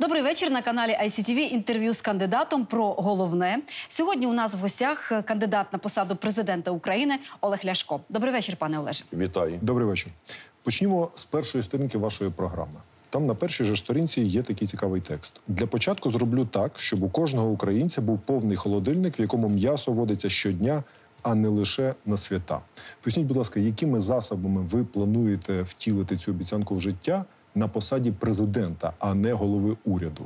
Добрий вечір на каналі ICTV. Інтерв'ю з кандидатом про головне. Сьогодні у нас в гостях кандидат на посаду президента України Олег Ляшко. Добрий вечір, пане Олеже. Вітаю. Добрий вечір. Почнімо з першої сторінки вашої програми. Там на першій же сторінці є такий цікавий текст. Для початку зроблю так, щоб у кожного українця був повний холодильник, в якому м'ясо водиться щодня, а не лише на свята. Поясніть, будь ласка, якими засобами ви плануєте втілити цю обіцянку в життя на посаді президента, а не голови уряду?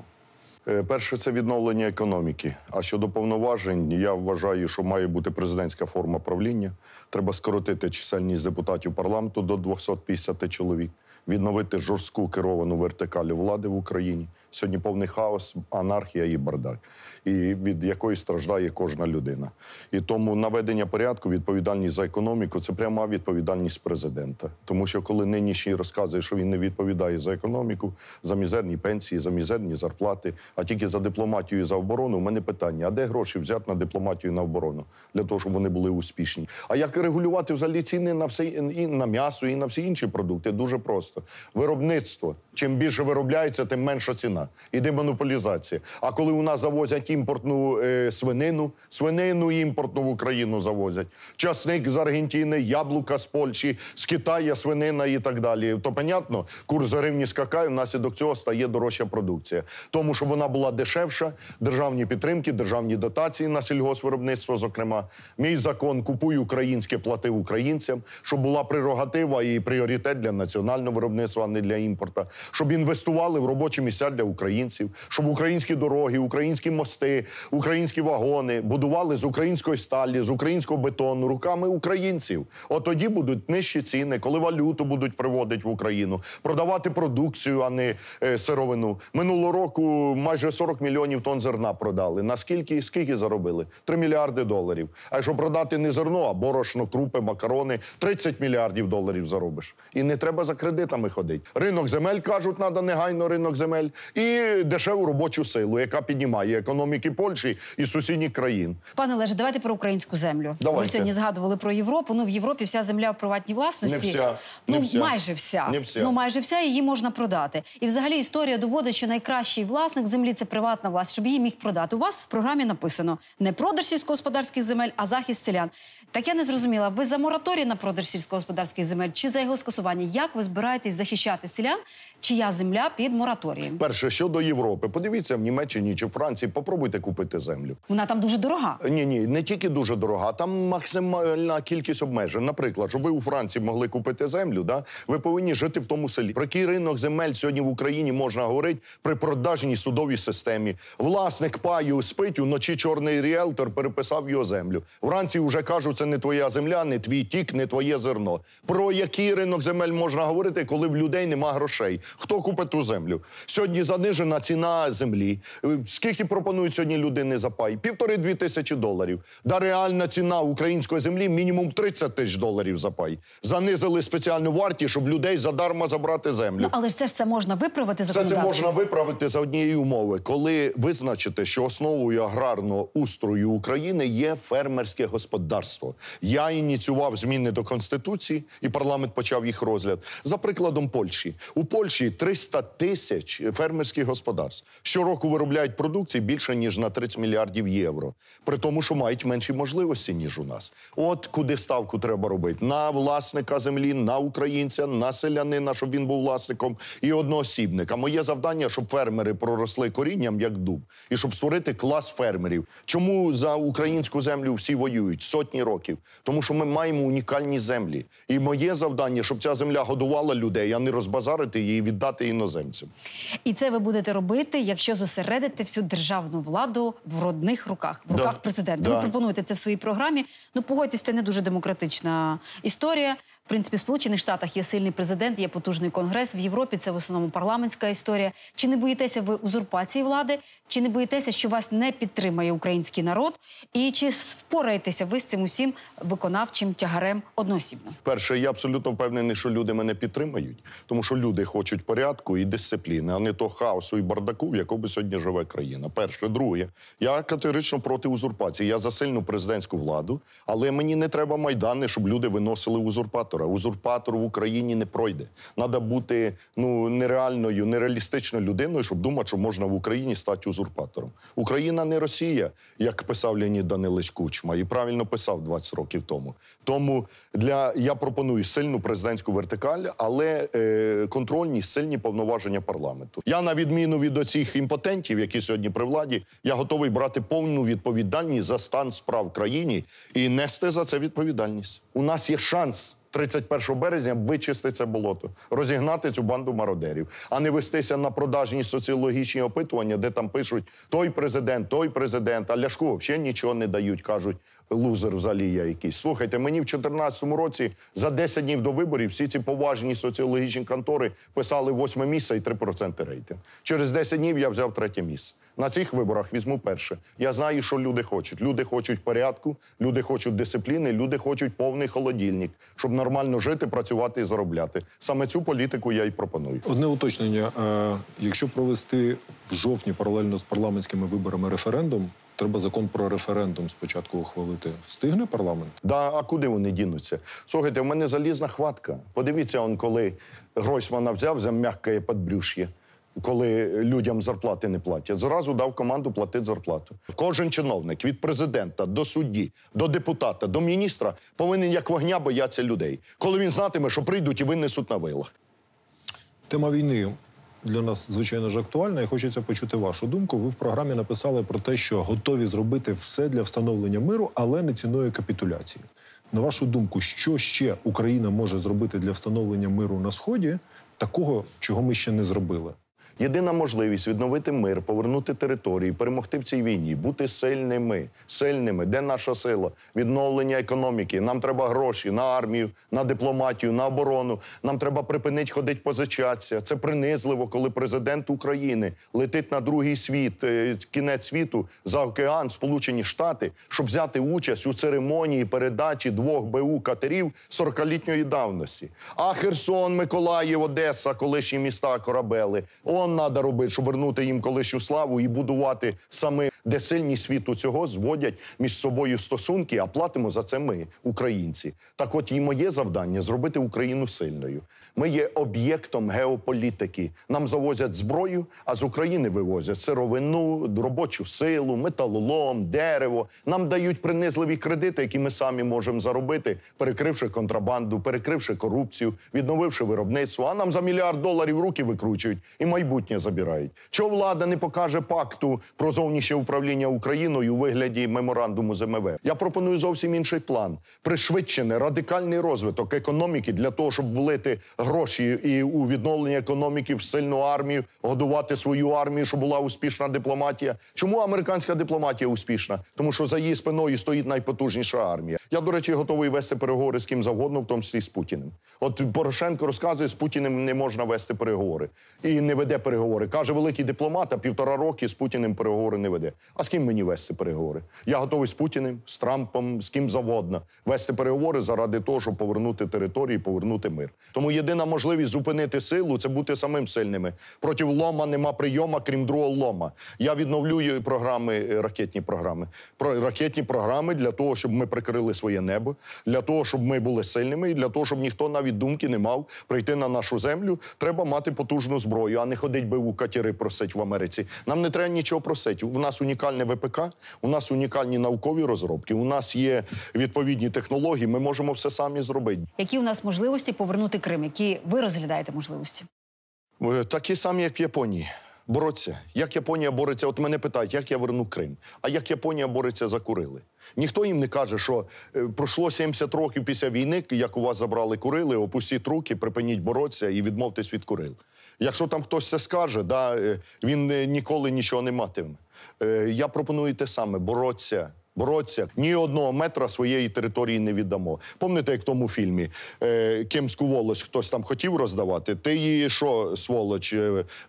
Е, Перше, це відновлення економіки. А щодо повноважень, я вважаю, що має бути президентська форма правління. Треба скоротити чисельність депутатів парламенту до 250 чоловік, відновити жорстку керовану вертикалю влади в Україні. Сьогодні повний хаос, анархія і бардак, і від якої страждає кожна людина. І тому наведення порядку, відповідальність за економіку це пряма відповідальність президента. Тому що коли нинішній розказує, що він не відповідає за економіку, за мізерні пенсії, за мізерні зарплати, а тільки за дипломатію і за оборону, у мене питання: а де гроші взяти на дипломатію і на оборону для того, щоб вони були успішні? А як регулювати взагалі ціни на все і на м'ясо, і на всі інші продукти? Дуже просто. Виробництво. Чим більше виробляється, тим менша ціна. Іде монополізація. А коли у нас завозять імпортну е, свинину, свинину імпортну в Україну завозять, часник з Аргентини, яблука з Польщі, з Китаю, свинина і так далі. То понятно, курс гривні скакає, внаслідок цього стає дорожча продукція. Тому що вона була дешевша, державні підтримки, державні дотації на сільгосвиробництво, зокрема. Мій закон купуй українське, плати українцям, щоб була прерогатива і пріоритет для національного виробництва, а не для імпорта щоб інвестували в робочі місця для українців, щоб українські дороги, українські мости, українські вагони будували з української сталі, з українського бетону руками українців. От тоді будуть нижчі ціни, коли валюту будуть приводити в Україну, продавати продукцію, а не е, сировину. Минулого року майже 40 мільйонів тонн зерна продали. Наскільки скільки заробили? 3 мільярди доларів. А якщо продати не зерно, а борошно, крупи, макарони, 30 мільярдів доларів заробиш. І не треба за кредитами ходити. Ринок земель кажуть, треба негайно ринок земель і дешеву робочу силу, яка піднімає економіки Польщі і сусідніх країн. Пане Олеже, давайте про українську землю. Давайте. Ви сьогодні згадували про Європу. Ну в Європі вся земля в приватній власності. Не вся, ну не вся. майже вся. Не вся. Ну майже вся її можна продати. І взагалі історія доводить, що найкращий власник землі це приватна власність, щоб її міг продати. У вас в програмі написано не продаж сільськогосподарських земель, а захист селян. Так я не зрозуміла. Ви за мораторій на продаж сільськогосподарських земель чи за його скасування? Як ви збираєтесь захищати селян? Чия земля під мораторієм? Перше, щодо Європи, подивіться в Німеччині чи Франції, попробуйте купити землю. Вона там дуже дорога. Ні, ні, не тільки дуже дорога, там максимальна кількість обмежень. Наприклад, щоб ви у Франції могли купити землю, да, ви повинні жити в тому селі. Про який ринок земель сьогодні в Україні можна говорити при продажній судовій системі. Власник паю спить, уночі чорний ріелтор переписав його землю. Вранці вже кажуть, це не твоя земля, не твій тік, не твоє зерно. Про який ринок земель можна говорити, коли в людей нема грошей? Хто купить ту землю? Сьогодні занижена ціна землі. Е, Скільки пропонують сьогодні людини за пай? Півтори-дві тисячі доларів. Да реальна ціна української землі мінімум 30 тисяч доларів за пай. Занизили спеціальну вартість, щоб людей задарма забрати землю. Ну але ж це ж це можна виправити Все це можна виправити за однієї умови, коли визначите, що основою аграрного устрою України є фермерське господарство. Я ініціював зміни до конституції, і парламент почав їх розгляд. За прикладом Польщі у Польщі 300 тисяч фермерських господарств щороку виробляють продукції більше ніж на 30 мільярдів євро, при тому, що мають менші можливості ніж у нас. От куди ставку треба робити на власника землі, на українця, на селянина, щоб він був власником і одноосібника. Моє завдання, щоб фермери проросли корінням як дуб, і щоб створити клас фермерів. Чому за українську землю всі воюють сотні років? Тому що ми маємо унікальні землі. І моє завдання, щоб ця земля годувала людей, а не розбазарити її і віддати іноземцям. І це ви будете робити, якщо зосередите всю державну владу в родних руках, в Да. руках президента. Да. Ви пропонуєте це в своїй програмі. Ну погодьтесь, це не дуже демократична історія. В принципі, в Сполучених Штатах є сильний президент, є потужний конгрес. В Європі це в основному парламентська історія. Чи не боїтеся ви узурпації влади? Чи не боїтеся, що вас не підтримає український народ? І чи впораєтеся ви з цим усім виконавчим тягарем одноосібно? Перше, я абсолютно впевнений, що люди мене підтримають, тому що люди хочуть порядку і дисципліни, а не то хаосу і бардаку, в якому сьогодні живе країна. Перше, друге, я категорично проти узурпації. Я за сильну президентську владу, але мені не треба майдани, щоб люди виносили узурпатора. Узурпатора. Узурпатор в Україні не пройде. Треба бути ну нереальною, нереалістичною людиною, щоб думати, що можна в Україні стати узурпатором. Україна не Росія, як писав Леонід Данилович Кучма, і правильно писав 20 років тому. Тому для я пропоную сильну президентську вертикаль, але е, контрольні сильні повноваження парламенту. Я на відміну від оцих імпотентів, які сьогодні при владі, я готовий брати повну відповідальність за стан справ в країні і нести за це відповідальність. У нас є шанс. 31 березня вичиститься болото, розігнати цю банду мародерів, а не вестися на продажні соціологічні опитування, де там пишуть той президент, той президент, а Ляшку взагалі нічого не дають. кажуть, лузер взагалі я якийсь. Слухайте, мені в 2014 році за 10 днів до виборів всі ці поважні соціологічні контори писали 8 місце і 3% рейтинг. Через 10 днів я взяв третє місце. На цих виборах візьму перше. Я знаю, що люди хочуть. Люди хочуть порядку, люди хочуть дисципліни, люди хочуть повний холодильник, щоб нормально жити, працювати і заробляти. Саме цю політику я й пропоную. Одне уточнення: Е, якщо провести в жовтні паралельно з парламентськими виборами референдум, треба закон про референдум спочатку ухвалити. Встигне парламент? Да, а куди вони дінуться? Слухайте, в мене залізна хватка. Подивіться, он коли Гройсмана взяв за м'яке подбрюш'я, коли людям зарплати не платять. Зразу дав команду платити зарплату. Кожен чиновник від президента до судді, до депутата, до міністра повинен як вогня боятися людей, коли він знатиме, що прийдуть і винесуть на вилах. Тема війни для нас звичайно ж актуальна, і хочеться почути вашу думку. Ви в програмі написали про те, що готові зробити все для встановлення миру, але не ціною капітуляції. На вашу думку, що ще Україна може зробити для встановлення миру на сході, такого, чого ми ще не зробили? Єдина можливість відновити мир, повернути території, перемогти в цій війні, бути сильними, сильними. Де наша сила? Відновлення економіки. Нам треба гроші на армію, на дипломатію, на оборону. Нам треба припинити ходити позичатися. Це принизливо, коли президент України летить на другий світ, е, кінець світу за океан, Сполучені Штати, щоб взяти участь у церемонії передачі двох БУ катерів 40-літньої давності. А Херсон, Миколаїв, Одеса, колишні міста, корабели. Он треба робити, щоб вернути їм колишню славу і будувати саме, де сильні світу цього зводять між собою стосунки, а платимо за це ми, українці. Так от і моє завдання зробити Україну сильною. Ми є об'єктом геополітики. Нам завозять зброю, а з України вивозять сировину, робочу силу, металолом, дерево. Нам дають принизливі кредити, які ми самі можемо заробити, перекривши контрабанду, перекривши корупцію, відновивши виробництво. А нам за мільярд доларів руки викручують і майбутнє забирають. Чого влада не покаже пакту про зовнішнє управління Україною у вигляді меморандуму з МВФ? Я пропоную зовсім інший план: пришвидшений радикальний розвиток економіки для того, щоб влити гроші і у відновлення економіки в сильну армію, годувати свою армію, щоб була успішна дипломатія. Чому американська дипломатія успішна? Тому що за її спиною стоїть найпотужніша армія. Я, до речі, готовий вести переговори з ким завгодно, в тому числі з Путіним. От Порошенко розказує, з Путіним не можна вести переговори і не веде переговори. Каже, великий дипломат, а півтора роки з Путіним переговори не веде. А з ким мені вести переговори? Я готовий з Путіним, з Трампом, з ким завгодно вести переговори заради того, щоб повернути території, повернути мир. Тому єдина можливість зупинити силу це бути самим сильними. Проти лома нема прийома, крім другого лома. Я відновлюю програми, е, ракетні програми. Про ракетні програми для того, щоб ми прикрили своє небо, для того, щоб ми були сильними, і для того, щоб ніхто навіть думки не мав прийти на нашу землю. Треба мати потужну зброю, а не ходить би у катери просить в Америці. Нам не треба нічого просити. У нас унікальне ВПК, у нас унікальні наукові розробки, у нас є відповідні технології. Ми можемо все самі зробити. Які у нас можливості повернути Крим? Які ви розглядаєте можливості? Е, Такі самі, як в Японії. Боротися. Як Японія бореться? От мене питають, як я верну Крим. А як Японія бореться за Курили? Ніхто їм не каже, що е, пройшло 70 років після війни, як у вас забрали Курили, опустіть руки, припиніть боротися і відмовтесь від Курил. Якщо там хтось це скаже, да, е, він е, ніколи нічого не матиме. Е, Я пропоную те саме боротися. Боротися ні одного метра своєї території не віддамо. Пам'ятаєте, як в тому фільмі е, Кимську волость хтось там хотів роздавати? Ти її що, сволоч,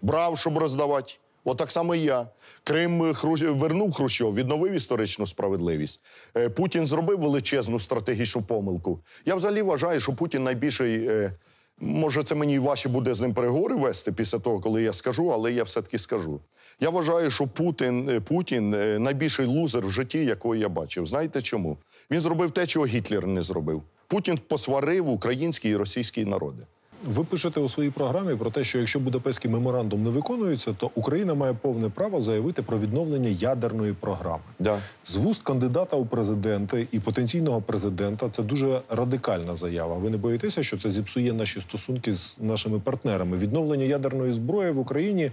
брав, щоб роздавати? От так само і я. Крим Хрущ... вернув Хрущов, відновив історичну справедливість. Путін зробив величезну стратегічну помилку. Я взагалі вважаю, що Путін найбільший. Може, це мені і важче буде з ним переговори вести після того, коли я скажу, але я все-таки скажу. Я вважаю, що Путін, е, Путін е, найбільший лузер в житті, якого я бачив. Знаєте чому? Він зробив те, чого Гітлер не зробив. Путін посварив українські і російські народи. Ви пишете у своїй програмі про те, що якщо Будапештський меморандум не виконується, то Україна має повне право заявити про відновлення ядерної програми. Да. З вуст кандидата у президенти і потенційного президента це дуже радикальна заява. Ви не боїтеся, що це зіпсує наші стосунки з нашими партнерами? Відновлення ядерної зброї в Україні.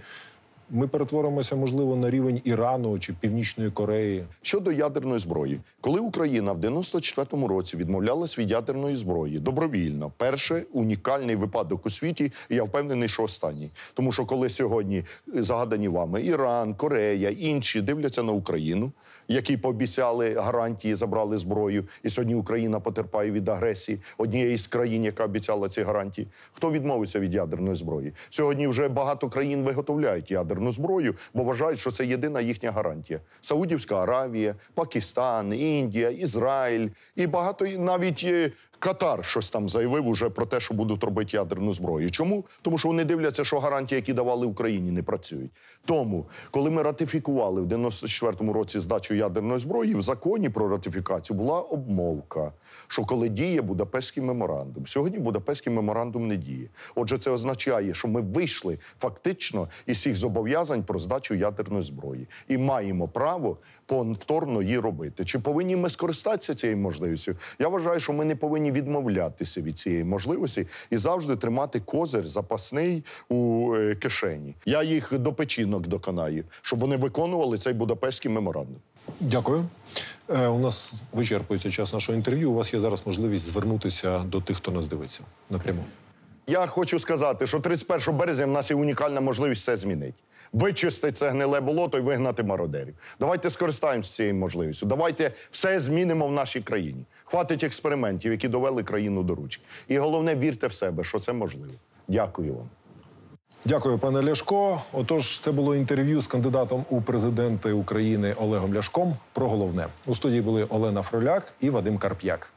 Ми перетворимося, можливо, на рівень Ірану чи Північної Кореї. Щодо ядерної зброї, коли Україна в 94-му році відмовлялась від ядерної зброї добровільно, перший унікальний випадок у світі, і я впевнений, що останній. Тому що коли сьогодні загадані вами Іран, Корея, інші дивляться на Україну, які пообіцяли гарантії, забрали зброю, і сьогодні Україна потерпає від агресії однієї з країн, яка обіцяла ці гарантії. Хто відмовиться від ядерної зброї? Сьогодні вже багато країн виготовляють ядерну зброю, бо вважають, що це єдина їхня гарантія. Саудівська Аравія, Пакистан, Індія, Ізраїль і багато навіть. Катар щось там заявив уже про те, що будуть робити ядерну зброю. Чому? Тому що вони дивляться, що гарантії, які давали Україні, не працюють. Тому, коли ми ратифікували в 94-му році здачу ядерної зброї, в законі про ратифікацію була обмовка, що коли діє Будапештський меморандум. Сьогодні Будапештський меморандум не діє. Отже, це означає, що ми вийшли фактично із всіх зобов'язань про здачу ядерної зброї і маємо право повторно її робити. Чи повинні ми скористатися цією можливістю? Я вважаю, що ми не повинні відмовлятися від цієї можливості і завжди тримати козир запасний у е, кишені. Я їх до печінок доконаю, щоб вони виконували цей Будапештський меморандум. Дякую. Е, у нас вичерпується час нашого інтерв'ю. У вас є зараз можливість звернутися до тих, хто нас дивиться напряму. Я хочу сказати, що 31 березня в нас є унікальна можливість все змінити. Вичистити це гниле болото і вигнати мародерів. Давайте скористаємося цією можливістю. Давайте все змінимо в нашій країні. Хватить експериментів, які довели країну до ручки. І головне, вірте в себе, що це можливо. Дякую вам. Дякую, пане Ляшко. Отож, це було інтерв'ю з кандидатом у президенти України Олегом Ляшком про головне. У студії були Олена Фроляк і Вадим Карп'як.